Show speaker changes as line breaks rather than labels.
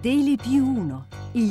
Daily più 1